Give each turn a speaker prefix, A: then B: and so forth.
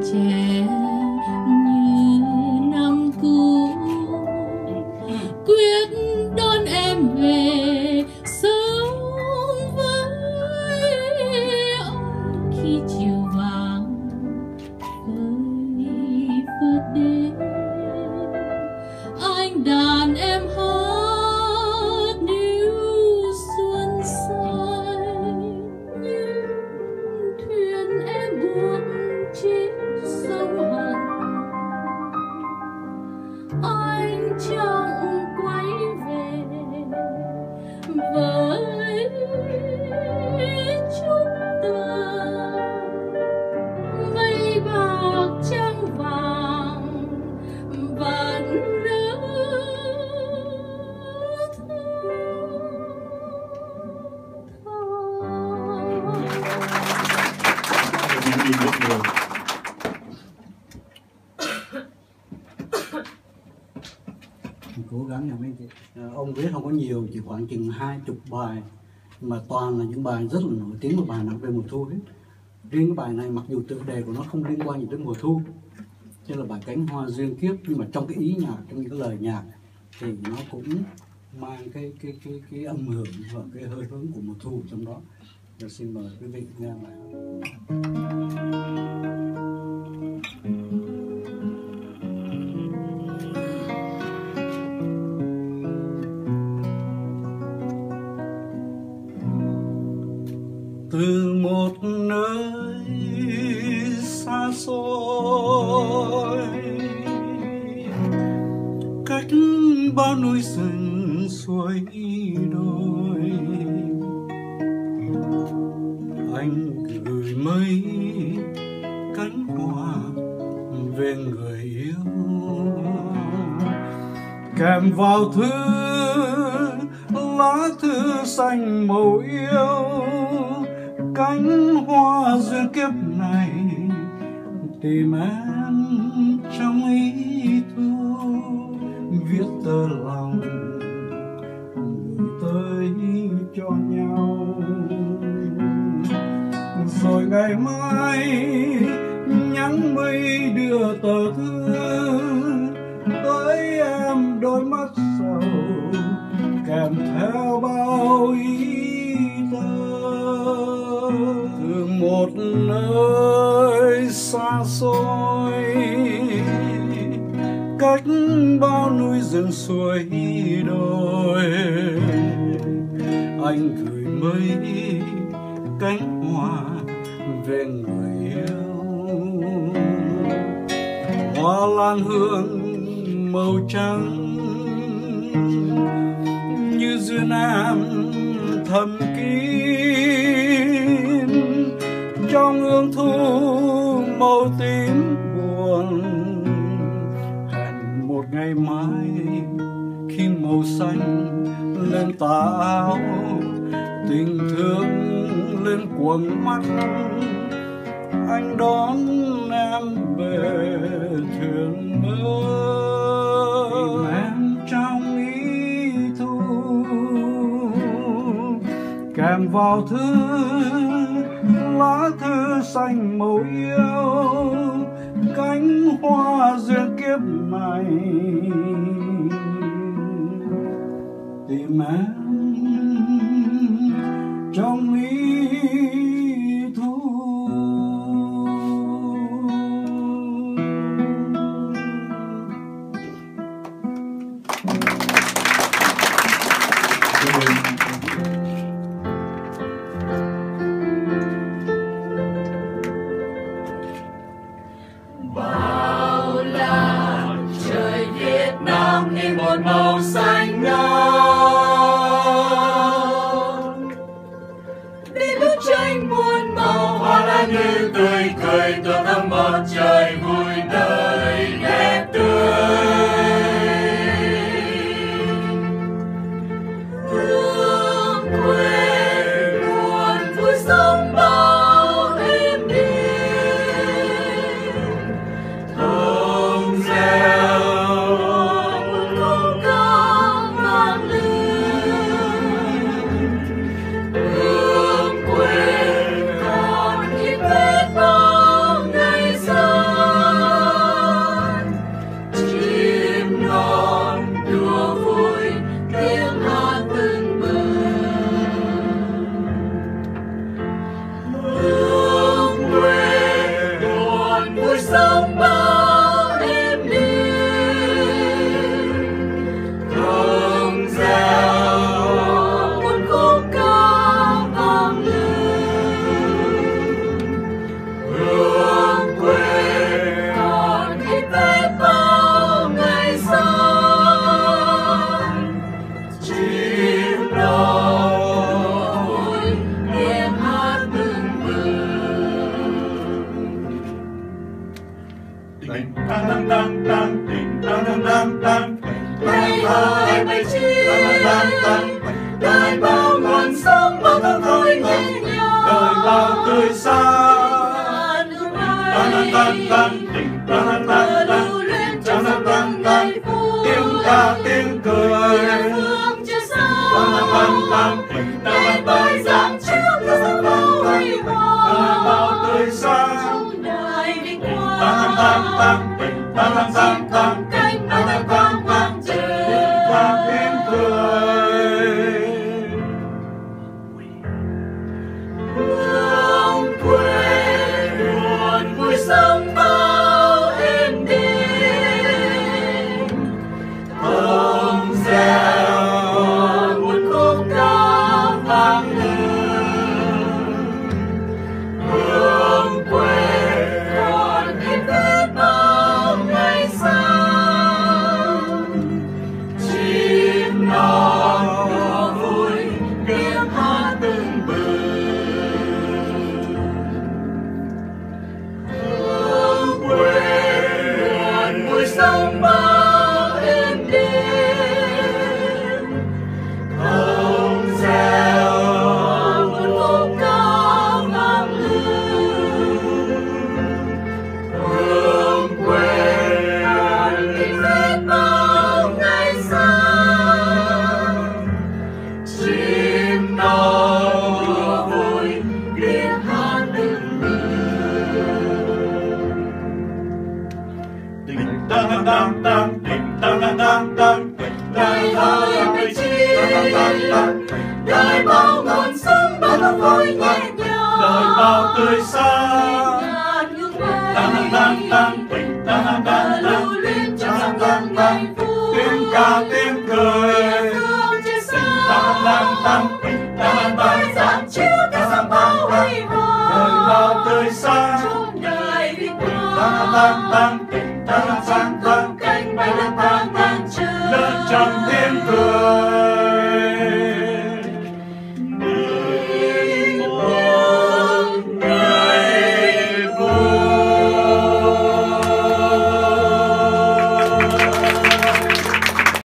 A: 间
B: cố gắng nha mấy chị. À, ông viết không có nhiều, chỉ khoảng chừng hai chục bài. Mà toàn là những bài rất là nổi tiếng và bài nào về mùa thu hết. Riêng cái bài này, mặc dù tựa đề của nó không liên quan gì tới mùa thu như là bài cánh hoa duyên kiếp. Nhưng mà trong cái ý nhạc, trong những cái lời nhạc thì nó cũng mang cái cái cái cái âm hưởng và cái hơi hướng của mùa thu trong đó. Rồi xin mời quý vị nghe lại khách bao núi rừng suối đôi anh gửi mấy cánh hoa về người yêu. Kèm vào thư lá thư xanh màu yêu, cánh hoa duyên kiếp này tìm em trong ý viết tơ lòng, gửi tới cho nhau. Rồi ngày mai nhắn mây đưa tờ thư, tới em đôi mắt sầu, kèm theo bao ý thơ từ một nơi xa xôi cách bao núi rừng suối đồi. Anh gửi mấy cánh hoa về người yêu. Hoa lan hương màu trắng như duyên em thầm kín. Trong hương thu màu tím buồn ngày mai khi màu xanh lên tà áo tình thương lên cuồng mắt anh đón em về thuyền mơ em. Trong ý thu kèm vào thư lá thư xanh màu yêu cánh hoa duyên kiếp này tìm em trong
A: no. tươi sáng trước bao huy hoàng bao tươi sáng. Trong đời vinh quang. Tăng tăng tăng tăng tăng tăng tăng sang tăng canh bay lên tăng tăng chân lên trong